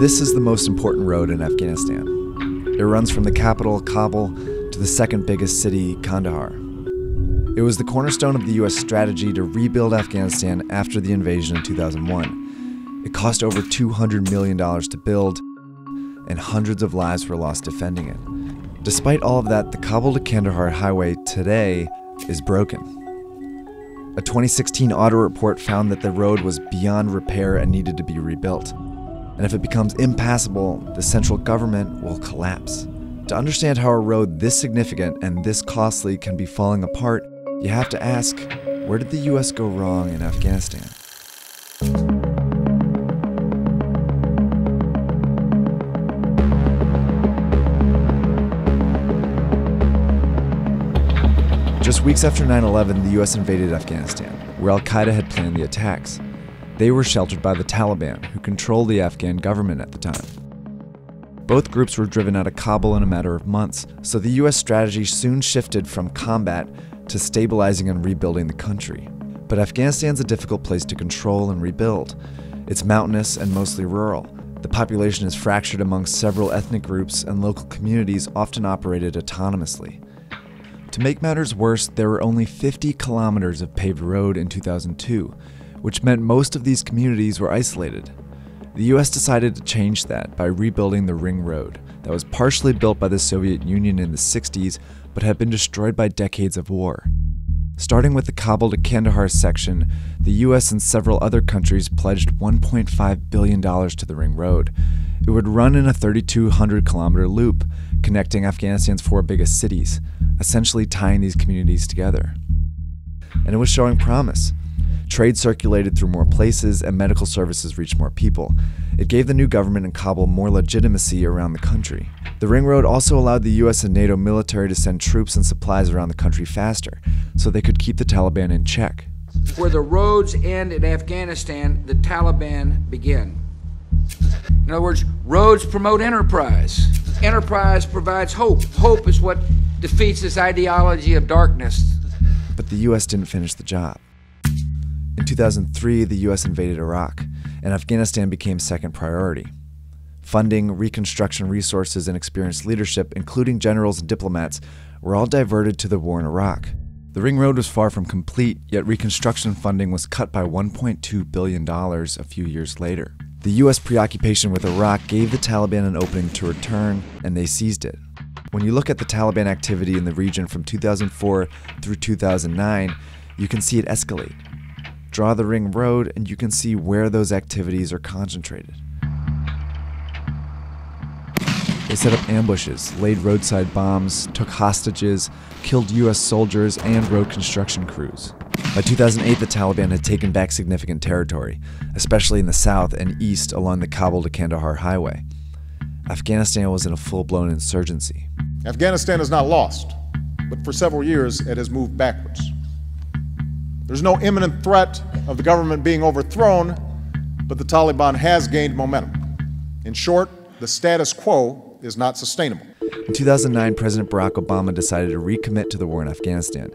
This is the most important road in Afghanistan. It runs from the capital, Kabul, to the second biggest city, Kandahar. It was the cornerstone of the US strategy to rebuild Afghanistan after the invasion in 2001. It cost over $200 million to build, and hundreds of lives were lost defending it. Despite all of that, the Kabul to Kandahar highway today is broken. A 2016 audit report found that the road was beyond repair and needed to be rebuilt. And if it becomes impassable, the central government will collapse. To understand how a road this significant and this costly can be falling apart, you have to ask where did the US go wrong in Afghanistan? Just weeks after 9 11, the US invaded Afghanistan, where Al Qaeda had planned the attacks. They were sheltered by the Taliban, who controlled the Afghan government at the time. Both groups were driven out of Kabul in a matter of months, so the US strategy soon shifted from combat to stabilizing and rebuilding the country. But Afghanistan's a difficult place to control and rebuild. It's mountainous and mostly rural. The population is fractured among several ethnic groups, and local communities often operated autonomously. To make matters worse, there were only 50 kilometers of paved road in 2002, which meant most of these communities were isolated. The US decided to change that by rebuilding the Ring Road, that was partially built by the Soviet Union in the 60s but had been destroyed by decades of war. Starting with the Kabul to Kandahar section, the US and several other countries pledged $1.5 billion to the Ring Road. It would run in a 3,200 kilometer loop, connecting Afghanistan's four biggest cities, essentially tying these communities together. And it was showing promise. Trade circulated through more places, and medical services reached more people. It gave the new government in Kabul more legitimacy around the country. The Ring Road also allowed the US and NATO military to send troops and supplies around the country faster, so they could keep the Taliban in check. Where the roads end in Afghanistan, the Taliban begin. In other words, roads promote enterprise. Enterprise provides hope. Hope is what defeats this ideology of darkness. But the US didn't finish the job. In 2003, the US invaded Iraq, and Afghanistan became second priority. Funding, reconstruction resources, and experienced leadership, including generals and diplomats, were all diverted to the war in Iraq. The Ring Road was far from complete, yet reconstruction funding was cut by $1.2 billion a few years later. The US preoccupation with Iraq gave the Taliban an opening to return, and they seized it. When you look at the Taliban activity in the region from 2004 through 2009, you can see it escalate. Draw the Ring Road, and you can see where those activities are concentrated. They set up ambushes, laid roadside bombs, took hostages, killed US soldiers, and road construction crews. By 2008, the Taliban had taken back significant territory, especially in the south and east along the Kabul to Kandahar highway. Afghanistan was in a full blown insurgency. Afghanistan is not lost, but for several years it has moved backwards. There's no imminent threat of the government being overthrown, but the Taliban has gained momentum. In short, the status quo is not sustainable. In 2009, President Barack Obama decided to recommit to the war in Afghanistan.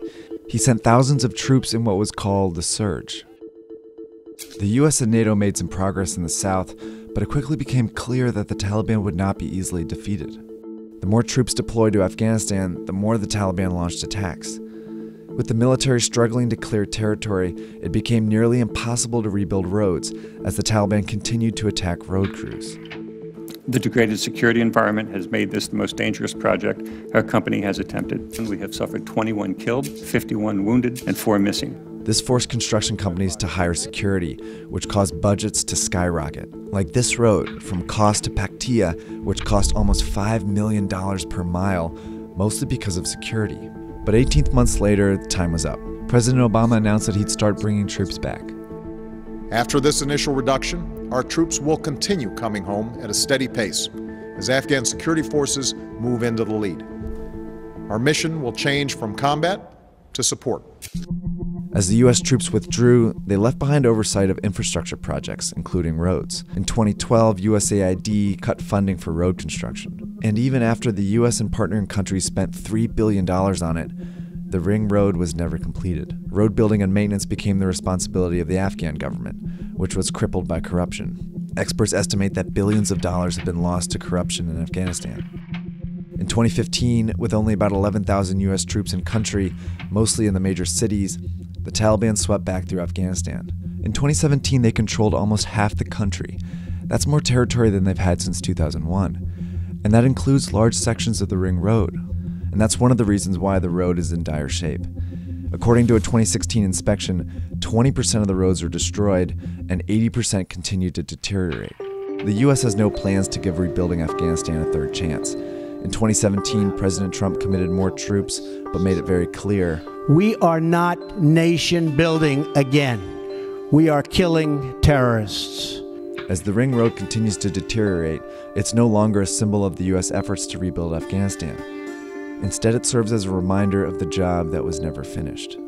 He sent thousands of troops in what was called the Surge. The US and NATO made some progress in the south, but it quickly became clear that the Taliban would not be easily defeated. The more troops deployed to Afghanistan, the more the Taliban launched attacks. With the military struggling to clear territory, it became nearly impossible to rebuild roads as the Taliban continued to attack road crews. The degraded security environment has made this the most dangerous project our company has attempted. And we have suffered 21 killed, 51 wounded, and 4 missing. This forced construction companies to hire security, which caused budgets to skyrocket. Like this road from Khost to Paktia, which cost almost $5 million per mile, mostly because of security. But 18 months later, time was up. President Obama announced that he'd start bringing troops back. After this initial reduction, our troops will continue coming home at a steady pace as Afghan security forces move into the lead. Our mission will change from combat to support. As the U.S. troops withdrew, they left behind oversight of infrastructure projects, including roads. In 2012, USAID cut funding for road construction. And even after the U.S. and partnering countries spent $3 billion on it, the Ring Road was never completed. Road building and maintenance became the responsibility of the Afghan government, which was crippled by corruption. Experts estimate that billions of dollars have been lost to corruption in Afghanistan. In 2015, with only about 11,000 U.S. troops in country, mostly in the major cities, the Taliban swept back through Afghanistan. In 2017, they controlled almost half the country. That's more territory than they've had since 2001. And that includes large sections of the Ring Road. And that's one of the reasons why the road is in dire shape. According to a 2016 inspection, 20% of the roads were destroyed and 80% continued to deteriorate. The US has no plans to give rebuilding Afghanistan a third chance. In 2017, President Trump committed more troops, but made it very clear we are not nation building again. We are killing terrorists. As the Ring Road continues to deteriorate, it's no longer a symbol of the US efforts to rebuild Afghanistan. Instead, it serves as a reminder of the job that was never finished.